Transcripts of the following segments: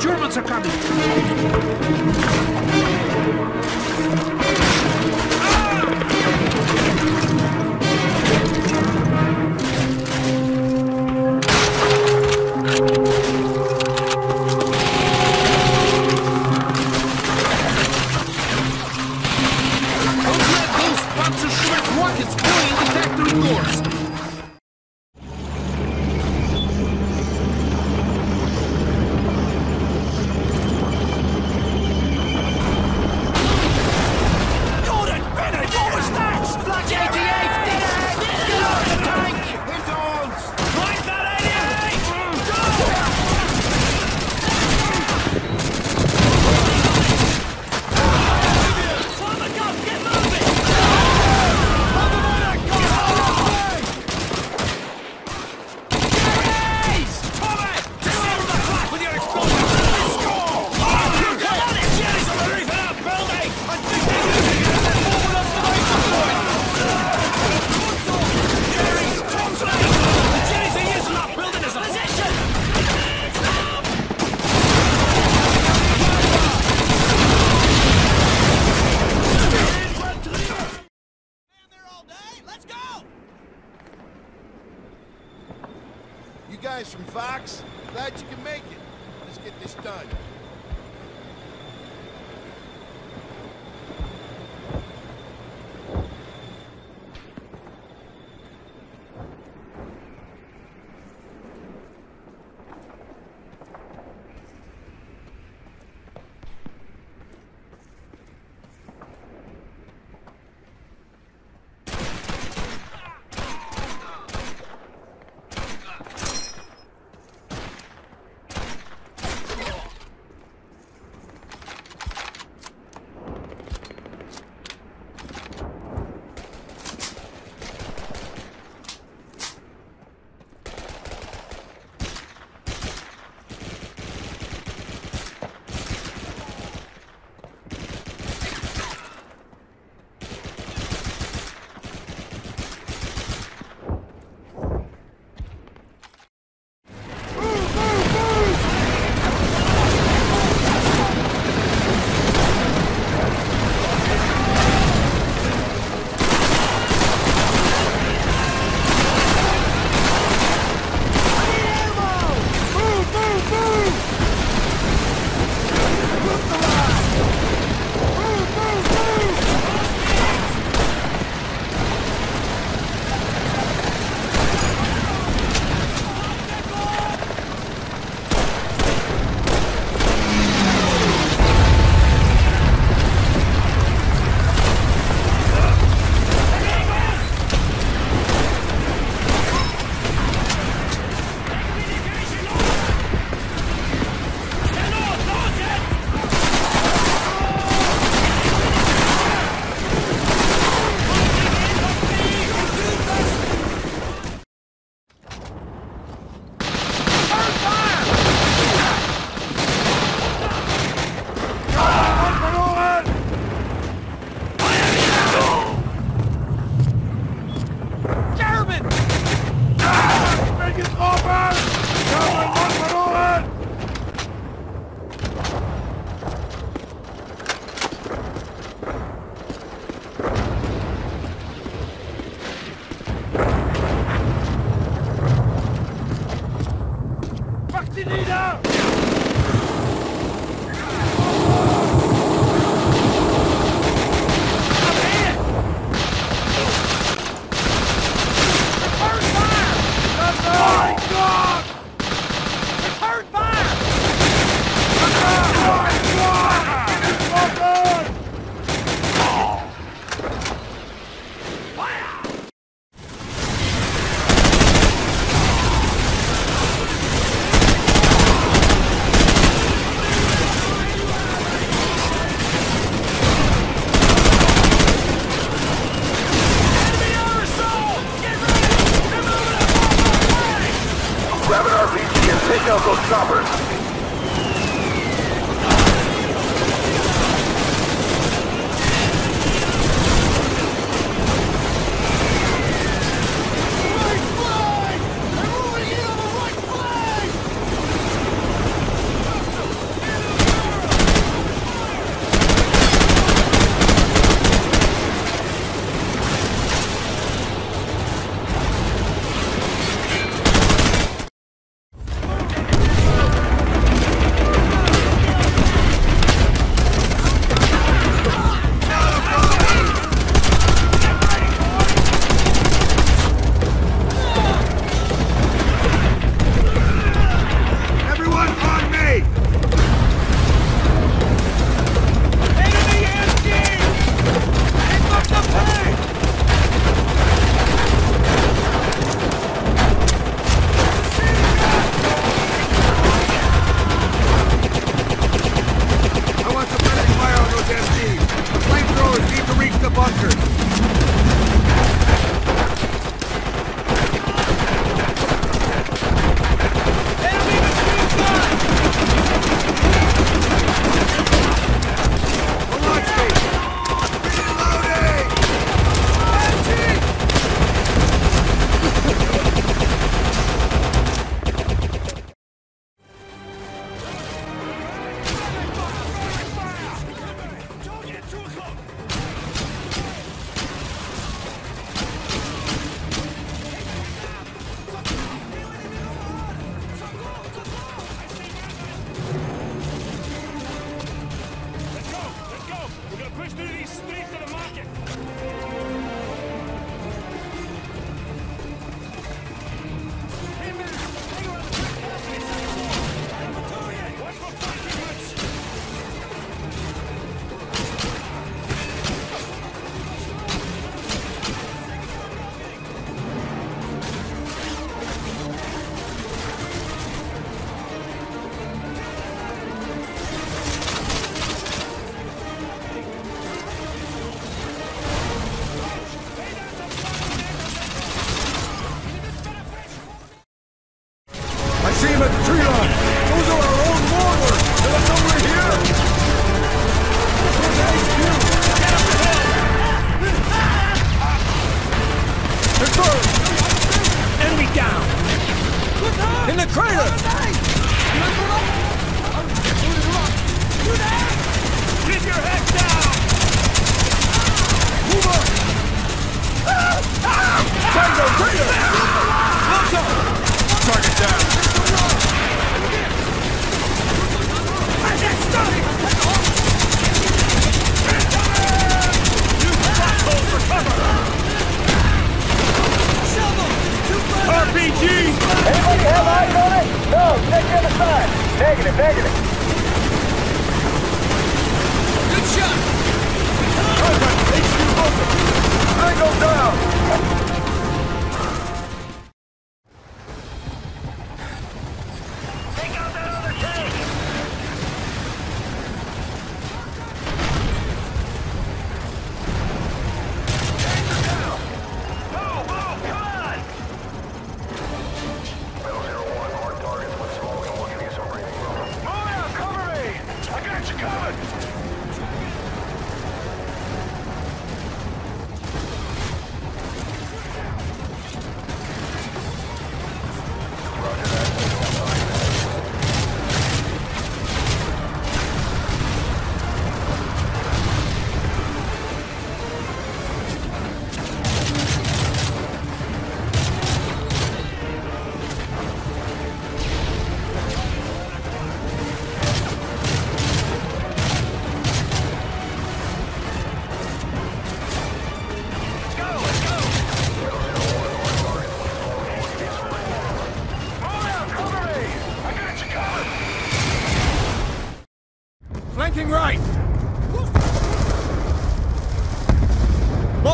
Germans are coming! Take out those choppers. Negative, negative.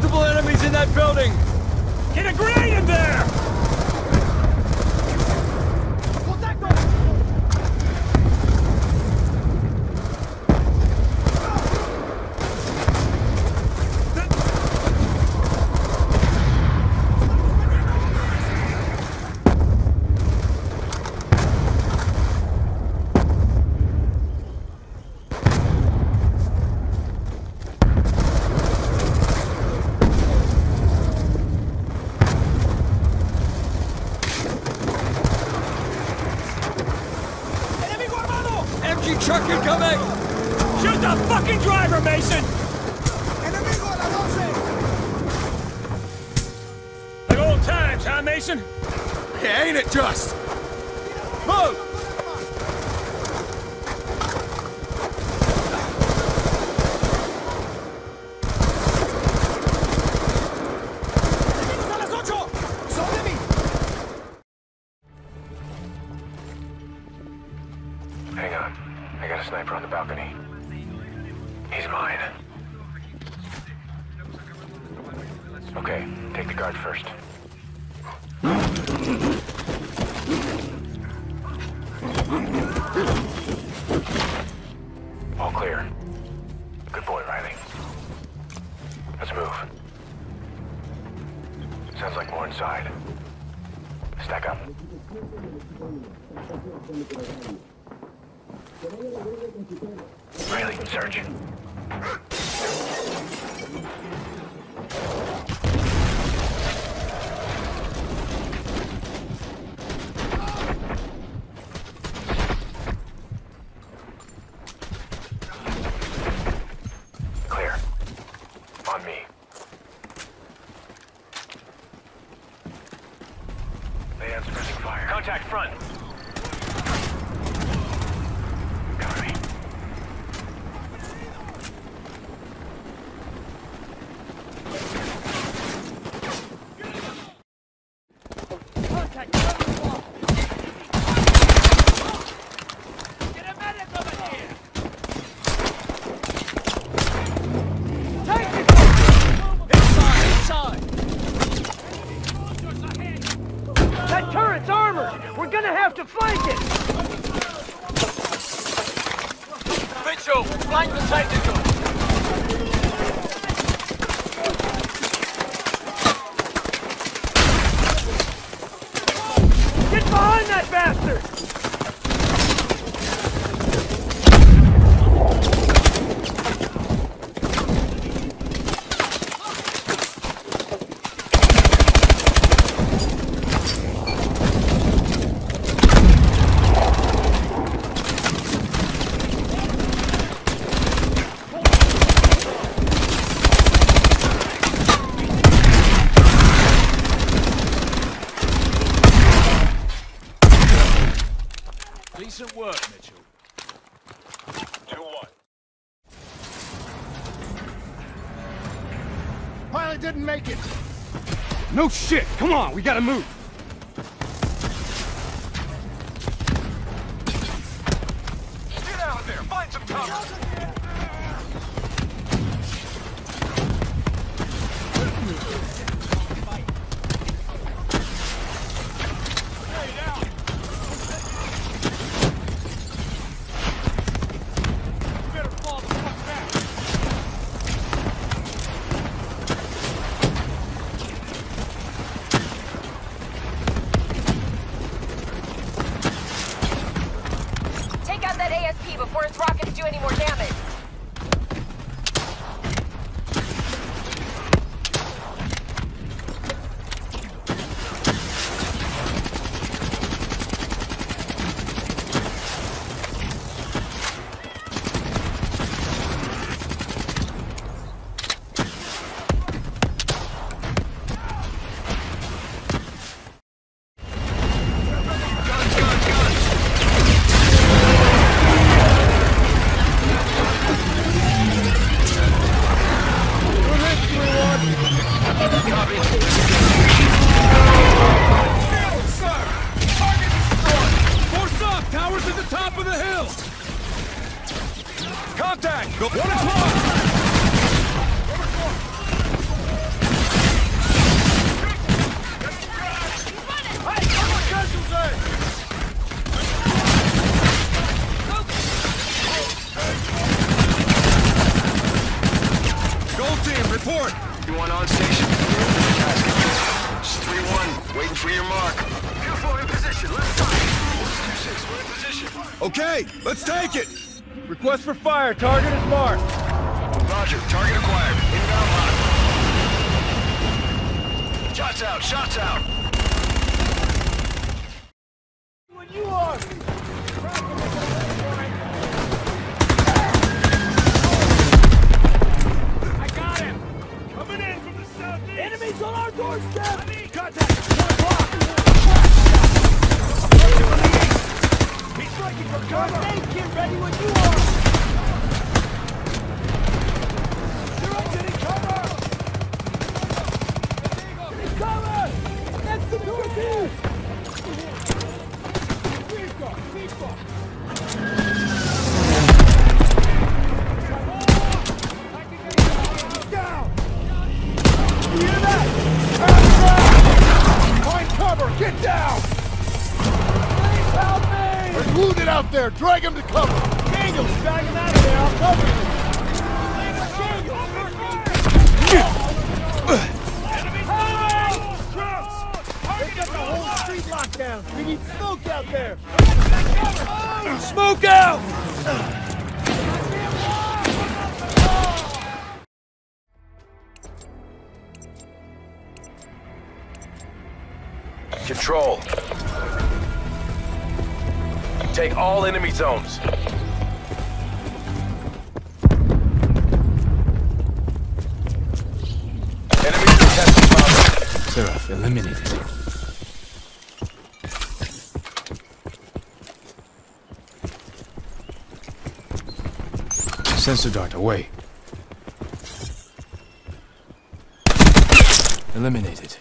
multiple enemies in that building! Get a grenade in there! animation? Yeah, ain't it just? Move! Stack up. Riley, search. No shit! Come on, we gotta move! Roger, target acquired. Inbound lock. Shots out, shots out. Get down. There's wounded out there. Drag him to cover. Daniels, drag him out of there, I'll cover you! They got the whole street locked down! We need smoke out there! Smoke out! Control. Take all enemy zones. Enemy contested Bravo. Seraph eliminated. Sensor dart away. Eliminated.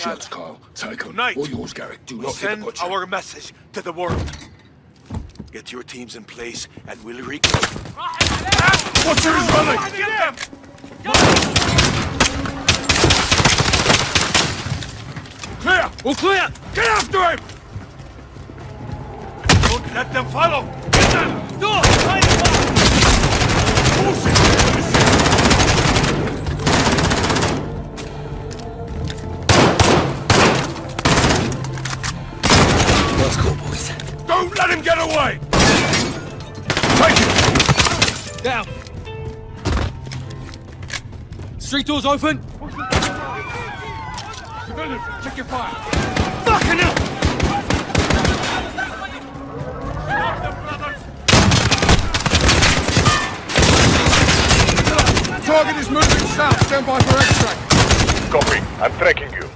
Shots, Carl. Tycho. Tonight, All yours, Garrick. Do not send our message to the world. Get your teams in place and we'll regroup. Butcher is running! Get them! Clear! We'll clear! Get after him! Don't let them follow! Get them! Door! Find him! Let's go, boys. Don't let him get away! Take it! Down. Street doors open. Civilians, check your fire. Fucking hell! Target is moving south. Stand by for extract. Copy. I'm tracking you.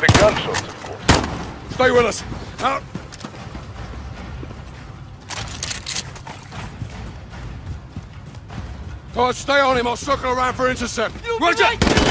The gunshots, of course. Stay with us. Out. Todd, stay on him. I'll circle around for intercept. Roger!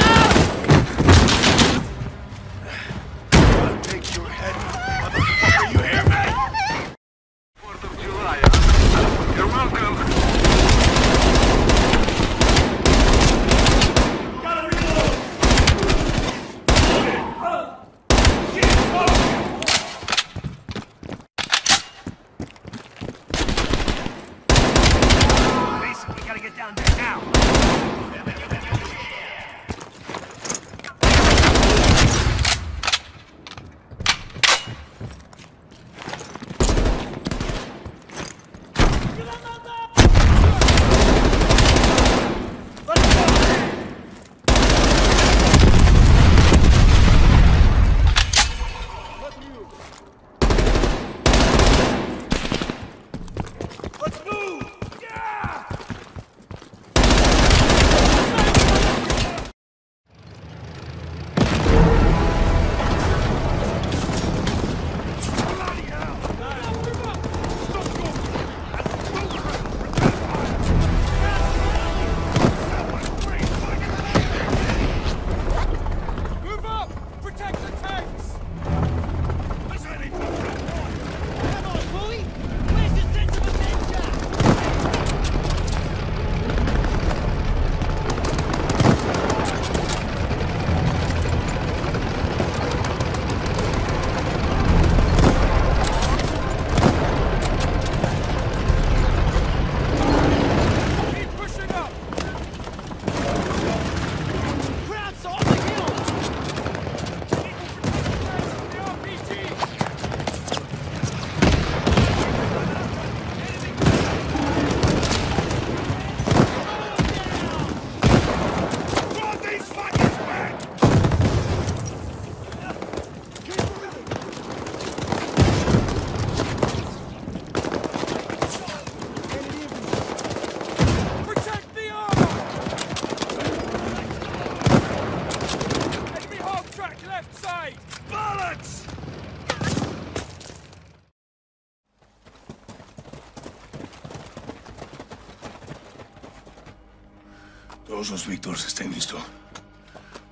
Todos los Víctors estén listos.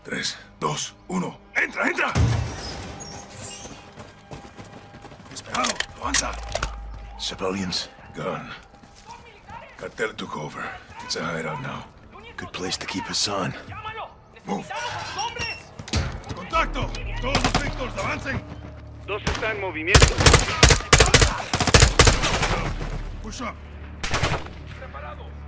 Tres, dos, uno. ¡Entra, entra! Esperado, avanza. Civilians, Gun. Cartel took over. It's a hideout now. good place to keep Hassan. Move. ¡Contacto! ¡Todos los Víctors, avancen! Dos están en movimiento. Push up. Enemy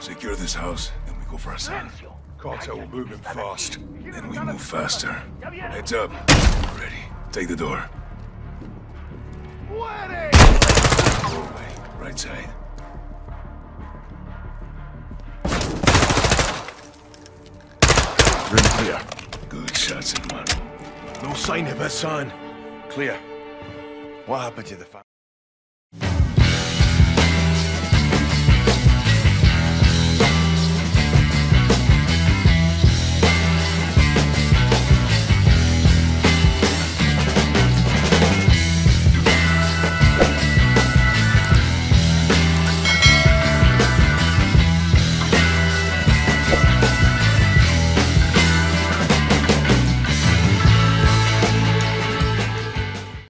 Secure this house, then we go for Hassan. Cartel will move in fast. Then we move faster. Heads up. Ready. Take the door. Doorway. Right side. Rim clear. Good shots man. No sign of Hassan. Clear. What happened to the family?